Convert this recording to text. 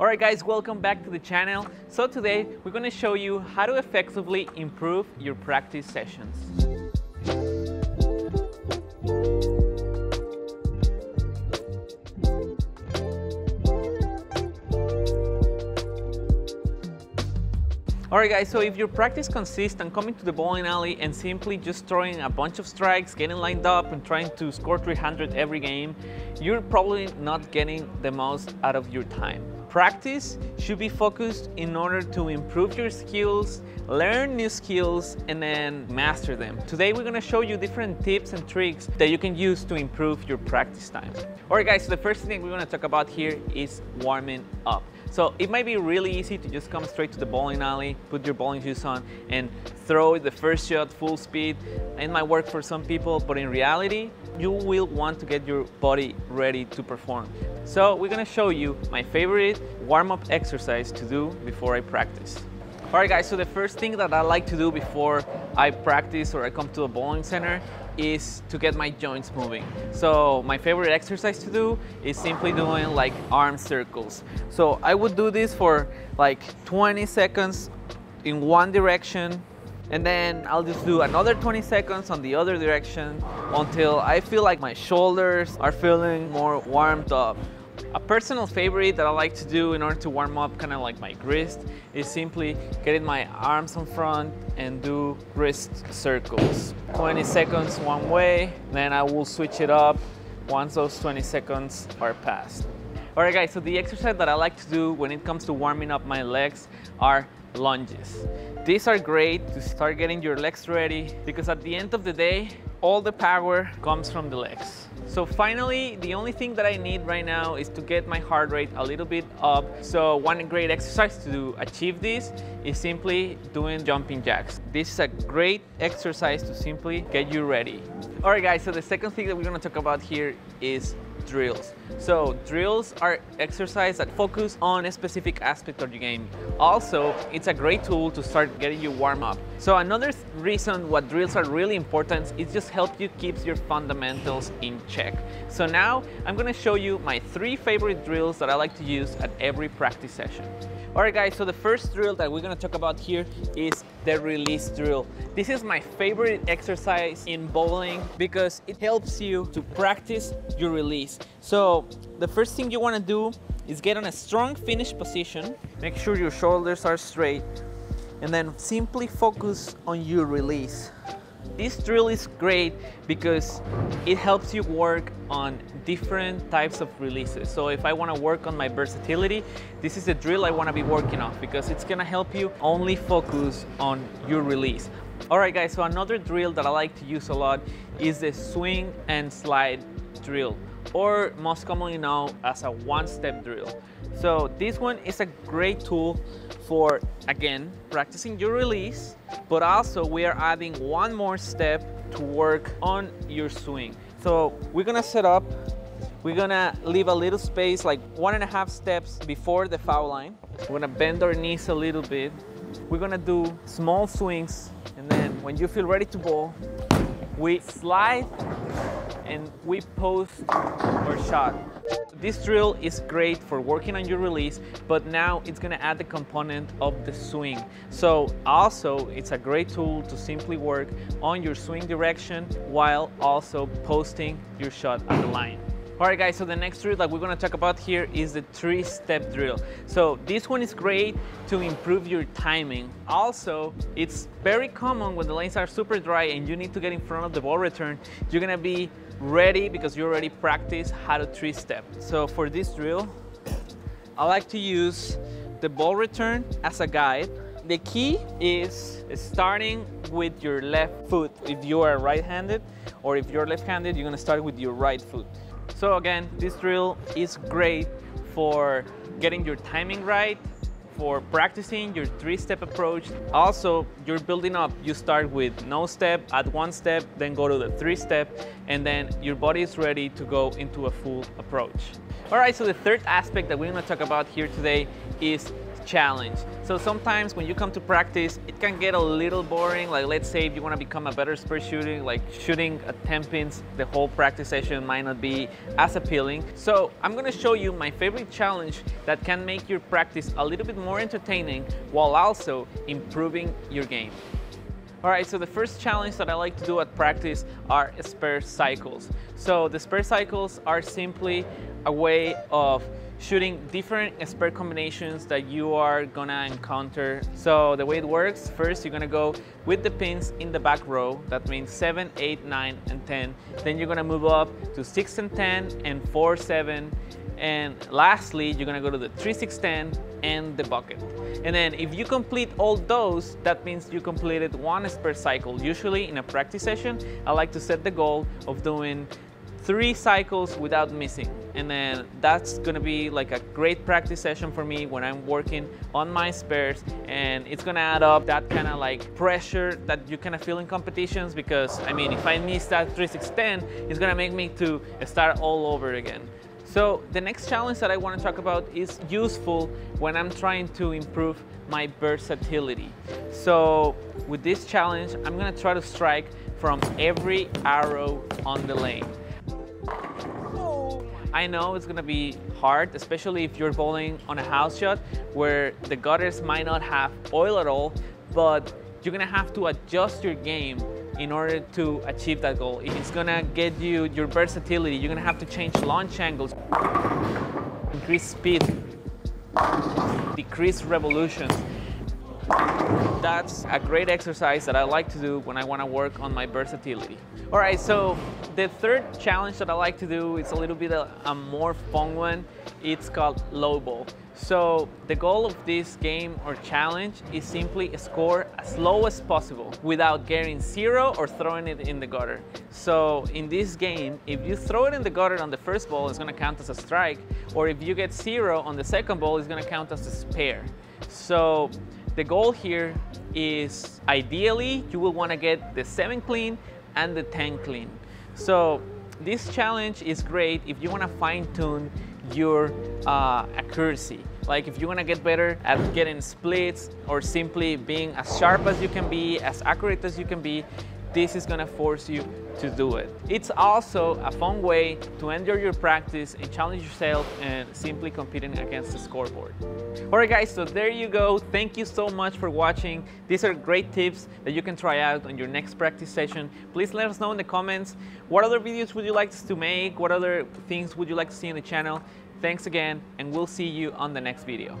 Alright guys, welcome back to the channel. So today we're going to show you how to effectively improve your practice sessions. Alright guys, so if your practice consists on coming to the bowling alley and simply just throwing a bunch of strikes, getting lined up and trying to score 300 every game, you're probably not getting the most out of your time. Practice should be focused in order to improve your skills, learn new skills, and then master them. Today we're gonna show you different tips and tricks that you can use to improve your practice time. Alright guys, so the first thing we're gonna talk about here is warming up. So it might be really easy to just come straight to the bowling alley, put your bowling shoes on, and throw the first shot full speed. It might work for some people, but in reality, you will want to get your body ready to perform. So we're gonna show you my favorite warm-up exercise to do before I practice. All right guys, so the first thing that I like to do before I practice or I come to a bowling center is to get my joints moving. So my favorite exercise to do is simply doing like arm circles. So I would do this for like 20 seconds in one direction and then I'll just do another 20 seconds on the other direction until I feel like my shoulders are feeling more warmed up. A personal favorite that I like to do in order to warm up kind of like my wrist is simply getting my arms in front and do wrist circles. 20 seconds one way, then I will switch it up once those 20 seconds are passed. Alright guys, so the exercise that I like to do when it comes to warming up my legs are lunges. These are great to start getting your legs ready because at the end of the day, all the power comes from the legs. So finally, the only thing that I need right now is to get my heart rate a little bit up. So one great exercise to achieve this is simply doing jumping jacks. This is a great exercise to simply get you ready. All right guys, so the second thing that we're gonna talk about here is drills. So drills are exercises that focus on a specific aspect of your game. Also, it's a great tool to start getting you warm up. So another reason what drills are really important is just help you keep your fundamentals in check. So now I'm gonna show you my three favorite drills that I like to use at every practice session. Alright guys, so the first drill that we're gonna talk about here is the release drill. This is my favorite exercise in bowling because it helps you to practice your release. So the first thing you wanna do is get on a strong finish position. Make sure your shoulders are straight and then simply focus on your release. This drill is great because it helps you work on different types of releases. So if I wanna work on my versatility, this is the drill I wanna be working on because it's gonna help you only focus on your release. All right guys, so another drill that I like to use a lot is the swing and slide drill or most commonly known as a one-step drill. So this one is a great tool for, again, practicing your release, but also we are adding one more step to work on your swing. So we're gonna set up, we're gonna leave a little space, like one and a half steps before the foul line. We're gonna bend our knees a little bit. We're gonna do small swings, and then when you feel ready to bowl, we slide and we post our shot. This drill is great for working on your release, but now it's gonna add the component of the swing. So also, it's a great tool to simply work on your swing direction while also posting your shot on the line. Alright guys, so the next drill that we're gonna talk about here is the three-step drill. So this one is great to improve your timing. Also, it's very common when the lanes are super dry and you need to get in front of the ball return, you're gonna be ready because you already practiced how to three-step. So for this drill, I like to use the ball return as a guide. The key is starting with your left foot if you are right-handed or if you're left-handed, you're gonna start with your right foot. So again, this drill is great for getting your timing right, for practicing your three-step approach. Also, you're building up. You start with no step, add one step, then go to the three-step, and then your body is ready to go into a full approach. All right, so the third aspect that we're gonna talk about here today is challenge. So sometimes when you come to practice, it can get a little boring. Like let's say if you want to become a better spare shooting, like shooting at 10 pins, the whole practice session might not be as appealing. So I'm going to show you my favorite challenge that can make your practice a little bit more entertaining while also improving your game. All right, so the first challenge that I like to do at practice are spare cycles. So the spare cycles are simply a way of shooting different spare combinations that you are gonna encounter. So the way it works, first you're gonna go with the pins in the back row. That means 7, 8, 9, and 10. Then you're gonna move up to 6 and 10 and 4, 7, and lastly, you're gonna go to the 3, 6, 10 and the bucket. And then if you complete all those, that means you completed one spare cycle. Usually in a practice session, I like to set the goal of doing three cycles without missing. And then that's gonna be like a great practice session for me when I'm working on my spares and it's gonna add up that kind of like pressure that you kind of feel in competitions because I mean, if I miss that 3 6 10, it's gonna make me to start all over again. So the next challenge that I want to talk about is useful when I'm trying to improve my versatility. So with this challenge, I'm going to try to strike from every arrow on the lane. I know it's gonna be hard, especially if you're bowling on a house shot where the gutters might not have oil at all, but you're gonna have to adjust your game in order to achieve that goal. It's gonna get you your versatility. You're gonna have to change launch angles, increase speed, decrease revolutions. That's a great exercise that I like to do when I want to work on my versatility. All right, so the third challenge that I like to do is a little bit a, a more fun one. It's called low ball. So the goal of this game or challenge is simply score as low as possible without getting zero or throwing it in the gutter. So in this game, if you throw it in the gutter on the first ball, it's gonna count as a strike, or if you get zero on the second ball, it's gonna count as a spare. So the goal here is ideally you will wanna get the seven clean and the 10 clean. So this challenge is great if you wanna fine tune your uh, accuracy. Like if you want to get better at getting splits or simply being as sharp as you can be, as accurate as you can be, this is gonna force you to do it. It's also a fun way to enjoy your practice and challenge yourself and simply competing against the scoreboard. Alright guys, so there you go. Thank you so much for watching. These are great tips that you can try out on your next practice session. Please let us know in the comments what other videos would you like us to make, what other things would you like to see on the channel. Thanks again, and we'll see you on the next video.